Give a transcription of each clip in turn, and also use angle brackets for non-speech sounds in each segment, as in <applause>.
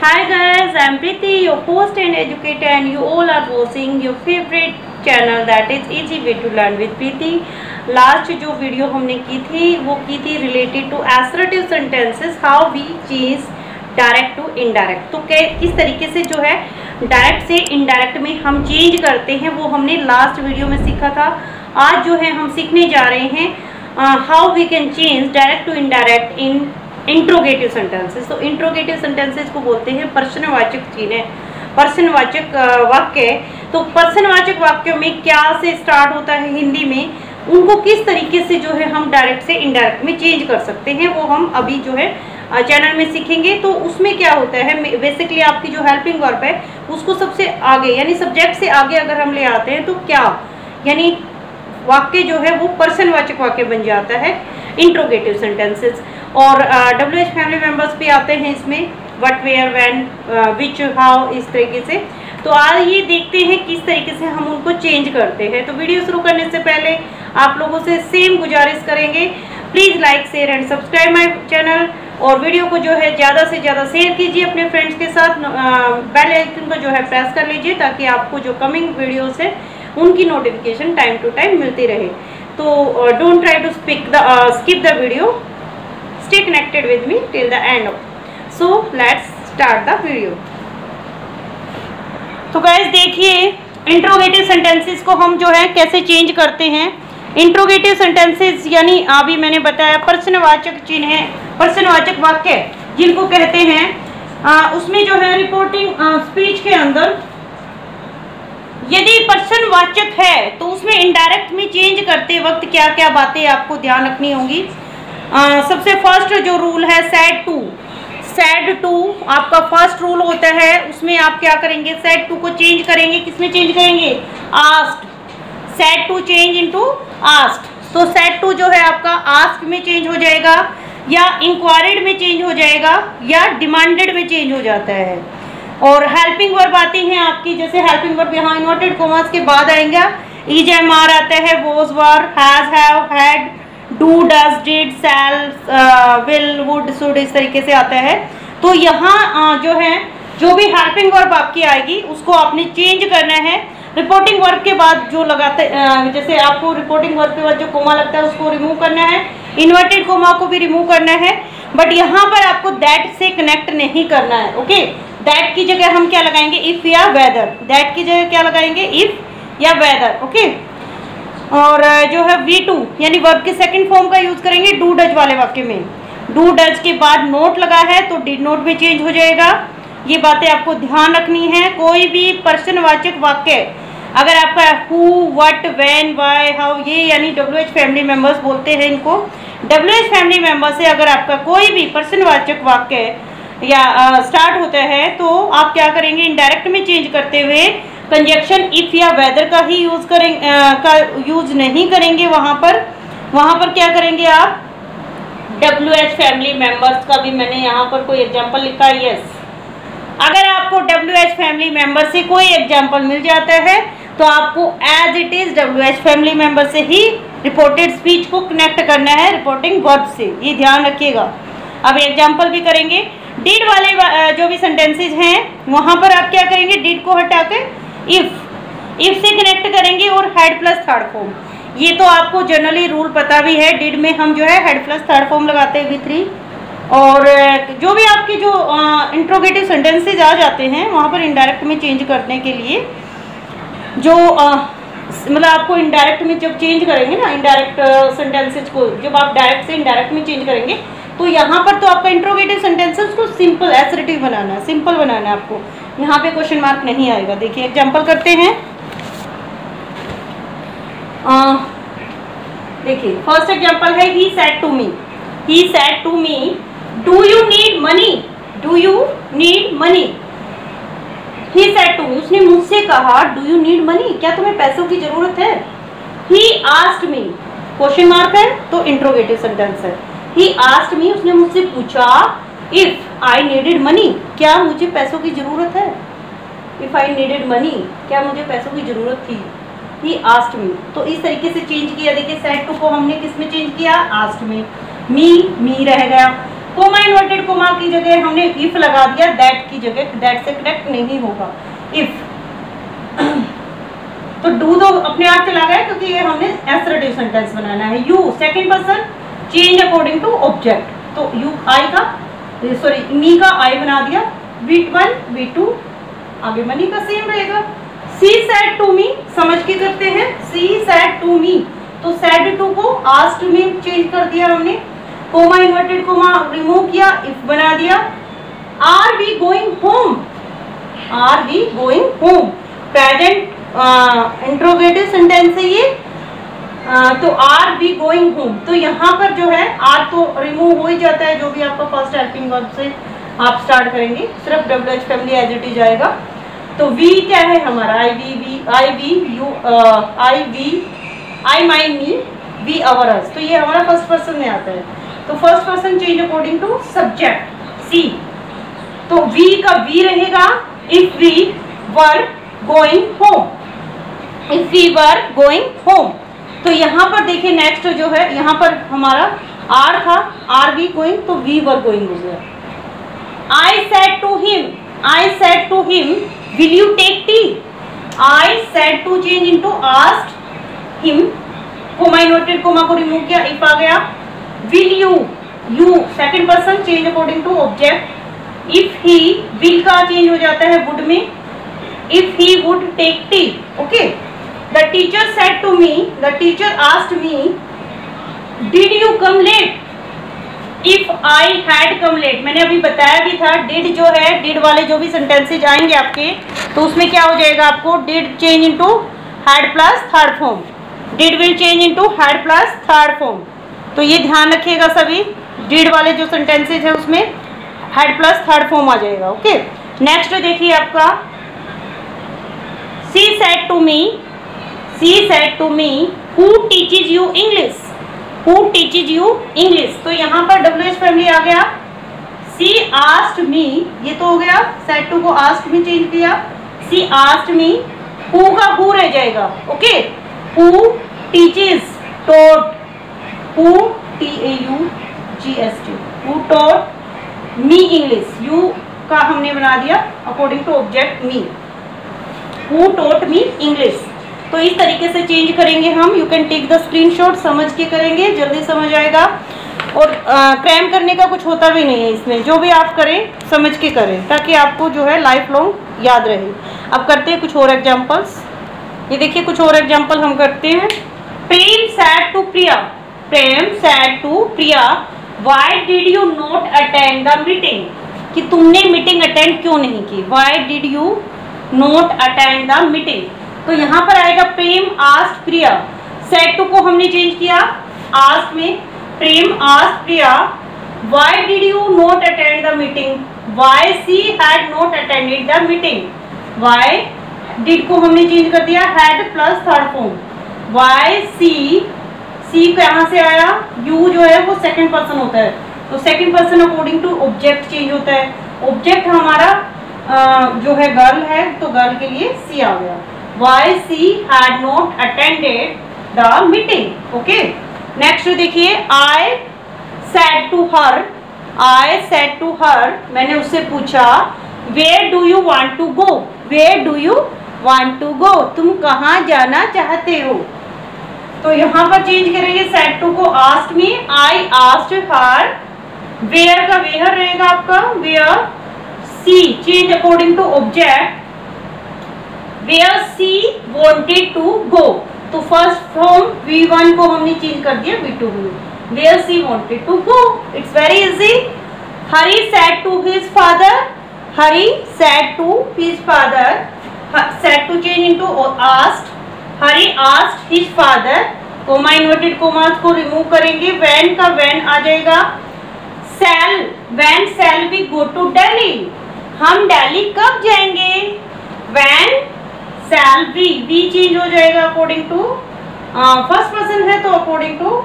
Hi guys, I am Preeti, your host and educator and you all are watching your favorite channel that is Easy Way to Learn with Preeti. Last जो video हमने की थी वो की थी related to assertive sentences how we change direct to indirect तो क्या किस तरीके से जो है डायरेक्ट से इनडायरेक्ट में हम चेंज करते हैं वो हमने लास्ट वीडियो में सीखा था आज जो है हम सीखने जा रहे हैं how we can change direct to indirect in interrogative sentences तो इंट्रोगेटिव सेंटेंसेस को बोलते हैं प्रश्नवाचक चीज़ें प्रश्नवाचक वाक्य। तो प्रश्नवाचक वाक्यों में क्या से स्टार्ट होता है हिंदी में? उनको किस तरीके से जो है हम डायरेक्ट से इनडायरेक्ट में चेंज कर सकते हैं, वो हम अभी जो है चैनल में सीखेंगे। तो उसमें क्या होता है बेसिकली आपकी जो हेल्पिंग वर्ब है, उसको सबसे आगे, यानी सब्जेक्ट से आगे अगर हम ले आते हैं तो क्या? यानी वाक्य जो है वो पर्सनवाचक वाक्य बन जाता है इंट्रोगेटिव सेंटेंसेस और डब्ल्यू एच फैमिली मेंबर्स भी आते हैं इसमें what where when which how इस तरीके से। तो आज ये देखते हैं किस तरीके से हम उनको चेंज करते हैं। तो वीडियो शुरू करने से पहले आप लोगों से सेम गुजारिश करेंगे। Please like share and subscribe my channel और वीडियो को जो है ज़्यादा से ज़्यादा शेयर कीजिए अपने फ्रेंड्स के साथ। बेल आइकन को जो है प्रेस कर लीजिए ताकि आपको जो कमिंग वीडियोस है, उनकी नोटिफिकेशन टाइम टू टाइम मिलती रहे। तो don't try to speak the skip the video stay connected with me till the end. So let's start the video. तो गैस देखिए इंट्रोगेटिव सेंटेंसेस को हम जो है कैसे चेंज करते हैं? इंट्रोगेटिव सेंटेंसेस यानी अभी मैंने बताया प्रश्नवाचक चिन्ह प्रश्नवाचक वाक्य जिनको कहते हैं आ, उसमें जो है रिपोर्टिंग आ, स्पीच के अंदर यदि प्रश्नवाचक है तो उसमें इनडायरेक्ट में चेंज करते वक्त क्या क्या बातें आपको ध्यान रखनी होंगी? सबसे फ़र्स्ट जो रूल है सेड टू सेड टू आपका फ़र्स्ट रूल होता है, उसमें आप क्या करेंगे? सेड टू को चेंज करेंगे, किसमें चेंज करेंगे? Asked said to change into asked तो सेड टू जो है आपका आस्ट में चेंज हो जाएगा, या इंक्वायर्ड में चेंज हो जाएगा, या डिमांडेड में चेंज हो जाता है। और हेल्पिंग वर्ब आती हैं आपकी, जैसे हेल्पिंग वर्ब यहाँ इन्वर्टेड कोमास के बाद आएगा। ईज एम आर आता है was were has have had do does did shall will would should इस तरीके से आता है। तो यहाँ uh, जो है जो भी हेल्पिंग वर्ब आपकी आएगी उसको आपने चेंज करना है। रिपोर्टिंग वर्ब के बाद जो लगाते uh, जैसे आपको रिपोर्टिंग वर्ब के बाद जो कोमा लगता है उसको रिमूव करना है। इन्वर्टेड कोमा को भी रिमूव करना है। बट यहाँ पर आपको दैट से कनेक्ट नहीं करना है ओके दैट की जगह हम क्या लगाएँगे? इफ़ या वेदर दैट की जगह क्या लगाएँगे? इफ़ या वेदर ओके और जो है वी टू यानी वर्ब के सेकंड फॉर्म का यूज़ करेंगे डू डज वाले वाक्य में। डू डज के बाद नोट लगा है तो डिड नोट में चेंज हो जाएगा। ये बातें आपको ध्यान रखनी है, कोई भी पर्सनवाचक वाक्य, अगर आपका who what when why how ये यानी डब्ल्यू एच फैमिली मेंबर्स बोलते हैं इनको। डब्ल्यू एच फैमिली मेंबर से अगर आपका कोई भी पर्सनवाचक वाक्य या स्टार्ट होता है तो आप क्या करेंगे इनडायरेक्ट में चेंज करते हुए कंजक्शन इफ़ या वेदर का ही यूज़ करेंगे का यूज़ नहीं करेंगे वहाँ पर वहाँ पर क्या करेंगे आप? डब्ल्यू एच फैमिली मेंबर्स का भी मैंने यहाँ पर कोई एग्ज़ाम्पल लिखा है यस अगर आपको डब्ल्यू एच फैमिली मेंबर से कोई एग्ज़ाम्पल मिल जाता है तो आपको as it is W H family member से ही रिपोर्टेड स्पीच को कनेक्ट करना है रिपोर्टिंग वर्ब से. ये ध्यान रखिएगा। अब एग्ज़ाम्पल भी करेंगे। डिड वाले जो भी सेंटेंसेज हैं वहाँ पर आप क्या करेंगे? डिड को हटा के इफ़ इफ़ से कनेक्ट करेंगे और हेड प्लस थर्ड फॉर्म ये तो आपको जनरली रूल पता भी है डिड में हम जो है हेड प्लस थर्ड फॉर्म लगाते हैं वी थ्री और जो भी आपके जो इंट्रोगेटिव सेंटेंसेज आ जाते हैं, वहाँ पर इनडायरेक्ट में चेंज करने के लिए, जो मतलब आपको इनडायरेक्ट में जब चेंज करेंगे ना इनडायरेक्ट सेंटेंसेज को, जब आप डायरेक्ट से इनडायरेक्ट में चेंज करेंगे तो यहाँ पर तो आपका इंट्रोगेटिव सेंटेंसेस को सिंपल एसरेटिव बनाना है सिंपल बनाना है आपको. यहाँ पे क्वेश्चन मार्क नहीं आएगा। देखिए एग्ज़ाम्पल करते हैं। देखिए फ़र्स्ट एग्ज़ाम्पल है he said to me he said to me do you need money do you need money he said to me उसने मुझसे कहा डू यू नीड मनी क्या तुम्हें पैसों की ज़रूरत है? He asked me question mark है तो इंट्रोगेटिव सेंटेंस है। ही आस्ट मी उसने मुझसे पूछा इफ़ आई नीडेड मनी क्या मुझे पैसों की ज़रूरत है? इफ़ आई नीडेड मनी क्या मुझे पैसों की ज़रूरत थी? ही आस्ट मी तो इस तरीके से चेंज किया। देखिए सेट टू को हमने किसमें चेंज किया? आस्ट में मी मी रह गया। कोमा इन्वर्टेड कोमा की जगह हमने इफ़ लगा दिया। दैट की जगह दैट से कनेक्ट नहीं होगा। इफ़ <coughs> तो डू तो अपने आप चला गया क्योंकि ये हमने एसरेटिव सेंटेंस बनाना है। You second person change according to object तो यू आई का सॉरी मी का आई बना दिया वी वन वी टू आगे मनी का सेम रहेगा। सी सैड टू मी समझ के करते हैं। सी सैड टू मी तो सैड टू को आस्ट में चेंज कर दिया हमने। कोमा इन्वर्टेड कोमा रिमूव किया इफ़ बना दिया। Are we going home are we going home present interrogative sentence है ये। तो आर बी गोइंग होम तो यहाँ पर जो है आर तो रिमूव हो ही जाता है, जो भी आपका फ़र्स्ट हेल्पिंग वर्ब से आप स्टार्ट करेंगे, सिर्फ़ W H family as it is आएगा तो वी क्या है हमारा? I we we I we you I we I my me we our us तो ये हमारा फ़र्स्ट पर्सन में आता है। तो first person change according to subject see तो वी का वी रहेगा if we were going home if we were going home तो यहाँ पर देखिए नेक्स्ट जो है, यहाँ पर हमारा आर था आर वी गोइंग तो वी वर गोइंग हो गया I said to him I said to him will you take tea I said to change into asked him comma inverted comma को रिमूव किया इफ़ आ गया. Will you you second person change according to object if he will का change हो जाता है would में. If he would take tea okay the teacher said to me the teacher asked me did you come late if I had come late मैंने अभी बताया भी था डिड जो है डिड वाले जो भी सेंटेंसेज आएँगे आपके तो उसमें क्या हो जाएगा आपको? Did change into had plus third form did will change into had plus third form तो ये ध्यान रखिएगा सभी डिड वाले जो सेंटेंसेज है उसमें हेड प्लस थर्ड फॉर्म आ जाएगा ओके नेक्स्ट देखिए आपका she said to me she said to me who teaches you English who teaches you English तो यहाँ पर डब्ल्यू एच फैमिली आ गया। सी आस्ट मी ये तो हो गया। सेट टू को आस्ट में चेंज किया। सी आस्ट मी हु का हु रह जाएगा? Okay who teaches taught who, T A U G S T, who taught me English? You का हमने बना दिया according to object me who taught me English तो इस तरीके से चेंज करेंगे हम. You can take the screenshot समझ के करेंगे, जल्दी समझ आएगा. और क्रैम करने का कुछ होता भी नहीं है इसमें. जो भी आप करें, समझ के करें, ताकि आपको जो है लाइफ लॉन्ग याद रहे. अब करते हैं कुछ और एग्जाम्पल्स ये देखिए कुछ और एग्ज़ाम्पल हम करते हैं. Prem said to Priya Prem said to Priya why did you not attend the meeting कि तुमने मीटिंग अटेंड क्यों नहीं की? Why did you not attend the meeting तो यहाँ पर आएगा Prem asked Priya. Said to को हमने चेंज किया। आस्ट में Prem asked Priya. Why did you not attend the meeting why she had not attended the meeting why did को हमने चेंज कर दिया? Had plus third form why she she कहाँ से आया? यू जो है वो सेकंड पर्सन होता है। तो second person according to object change होता है। ऑब्जेक्ट हमारा आ, जो है गर्ल है तो गर्ल के लिए सी आ गया। Why she had not attended the meeting okay next देखिए I said to her I said to her मैंने उससे पूछा where do you want to go where do you want to go तुम कहाँ जाना चाहते हो? तो यहाँ पर चेंज करेंगे सेट टू को आस्ट में आई आस्ट हर वेयर का वेयर रहेगा आपका? Where she change according to object where she wanted to go तो फ़र्स्ट फॉर्म वी वन को हमने चेंज कर दिया we to where she wanted to go it's very easy Hari said to his father Hari said to his father said to change into asked Hari asked his father comma inverted commas को remove करेंगे when का when आ जाएगा। Shall when shall we go to Delhi हम दिल्ली कब जाएँगे? When shall we we change हो जाएगा अकॉर्डिंग टू फ़र्स्ट पर्सन है तो अकॉर्डिंग टू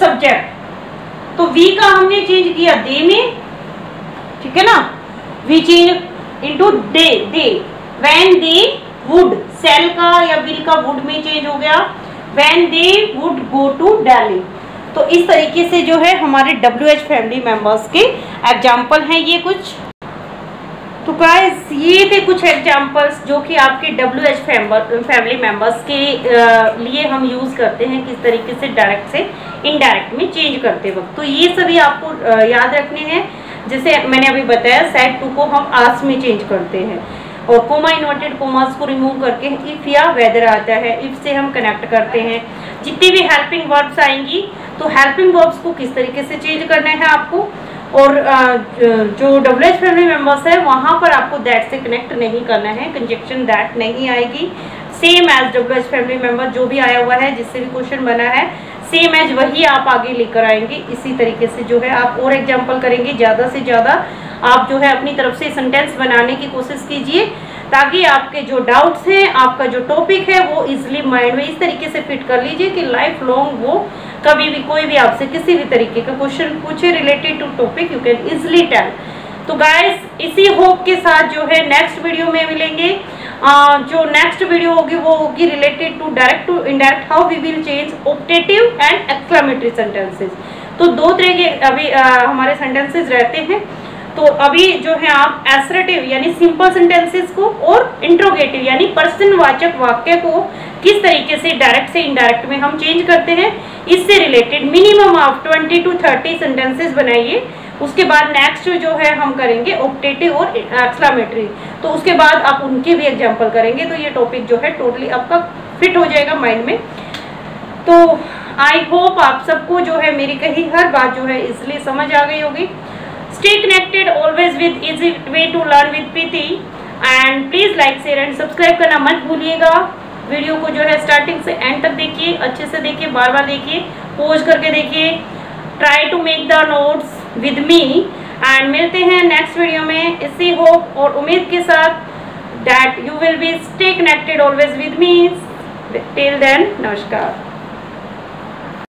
सब्जेक्ट तो वी का हमने चेंज किया दे में, ठीक है ना? We change into they they when they would shall का या बिल का वुड में चेंज हो गया. When they would go to Delhi तो इस तरीके से जो है हमारे डब्ल्यू एच फैमिली मेंबर्स के एग्ज़ाम्पल हैं ये कुछ. तो गाइस ये थे कुछ एग्जांपल्स जो कि आपके डब्ल्यू एच फैमिली मेंबर्स के लिए हम यूज़ करते हैं, किस तरीके से डायरेक्ट से इनडायरेक्ट में चेंज करते वक्त। तो ये सभी आपको याद रखने हैं। जैसे मैंने अभी बताया सेट टू को हम आस में चेंज करते हैं। और कोमा इन्वर्टेड कोमास को रिमूव करके इफ़ या वेदर आता है इफ़ से हम कनेक्ट करते हैं। जितनी भी हेल्पिंग वर्ब्स आएँगी तो हेल्पिंग वर्ब्स को किस तरीके से चेंज करना है आपको? और जो डब्ल्यू एच फैमिली मेंबर्स है, वहाँ पर आपको दैट से कनेक्ट नहीं करना है कंजेक्शन दैट नहीं आएगी। Same as W H family member जो भी आया हुआ है, जिससे भी क्वेश्चन बना है सेम एज वही आप आगे लेकर आएँगे। इसी तरीके से जो है आप और एग्ज़ाम्पल करेंगे, ज़्यादा से ज़्यादा आप जो है अपनी तरफ़ से सेंटेंस बनाने की कोशिश कीजिए। ताकि आपके जो डाउट्स हैं आपका जो टॉपिक है वो इजिली माइंड में इस तरीके से फिट कर लीजिए कि लाइफ लॉन्ग वो कभी भी कोई भी आपसे किसी भी तरीके का क्वेश्चन पूछे related to topic you can easily tell तो गाइस इसी होप के साथ जो है नेक्स्ट वीडियो में मिलेंगे। आ, जो नेक्स्ट वीडियो होगी वो होगी related to direct to indirect how we will change optative and exclamatory sentences तो दो तरह के अभी आ, हमारे सेंटेंसेस रहते हैं। तो अभी जो है आप एसरेटिव यानी सिंपल सेंटेंसेस को और इंट्रोगेटिव यानी प्रश्नवाचक वाक्य को किस तरीके से डायरेक्ट से इनडायरेक्ट में हम चेंज करते हैं, इससे रिलेटेड मिनिमम आप 20 टू 30 सेंटेंसेस बनाइए। उसके बाद नेक्स्ट जो है हम करेंगे ऑप्टेटिव और एक्सलामेटरी तो उसके बाद आप उनके भी एग्ज़ाम्पल करेंगे तो ये टॉपिक जो है टोटली आपका फिट हो जाएगा माइंड में। तो आई होप आप सबको जो है मेरी कही हर बात जो है इसलिए समझ आ गई होगी। Stay connected always with easy way to learn with Preeti and please like share and subscribe करना मत भूलिएगा। वीडियो को जो है स्टार्टिंग से एंड तक देखिए, अच्छे से देखिए बार बार देखिए पोज करके देखिए। Try to make the notes with me and मिलते हैं नेक्स्ट वीडियो में। इसी होप और उम्मीद के साथ that you will be stay connected always with me till then नमस्कार।